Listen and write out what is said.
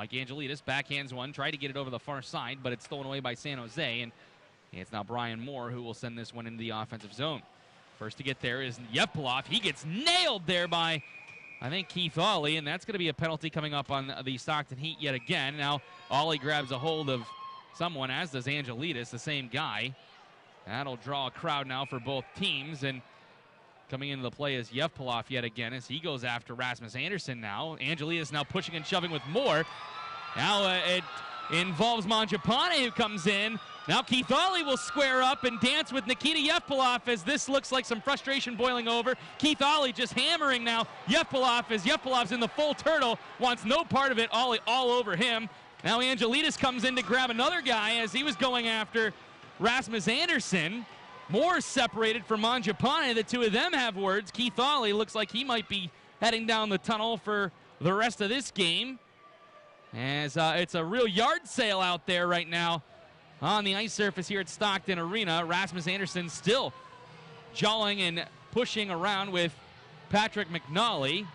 Mike Angelidis backhands one, tried to get it over the far side, but it's stolen away by San Jose, and it's now Brian Moore who will send this one into the offensive zone. First to get there is Yevpalov. He gets nailed there by, I think, Keith Aulie, and that's going to be a penalty coming up on the Stockton Heat yet again. Now, Aulie grabs a hold of someone, as does Angelidis, the same guy. That'll draw a crowd now for both teams, and coming into the play is Yevpalov yet again as he goes after Rasmus Andersson now. Angelidis now pushing and shoving with Moore. Now uh, it involves Mangiapane who comes in. Now Keith Aulie will square up and dance with Nikita Yevpalov as this looks like some frustration boiling over. Keith Aulie just hammering now Yevpalov as Yevpalov's in the full turtle, wants no part of it, Aulie all over him. Now Angelidis comes in to grab another guy as he was going after Rasmus Andersson. Moore separated from Mangiapane. The two of them have words. Keith Aulie looks like he might be heading down the tunnel for the rest of this game. As uh, it's a real yard sale out there right now on the ice surface here at Stockton Arena. Rasmus Andersson still jawing and pushing around with Patrick McNally.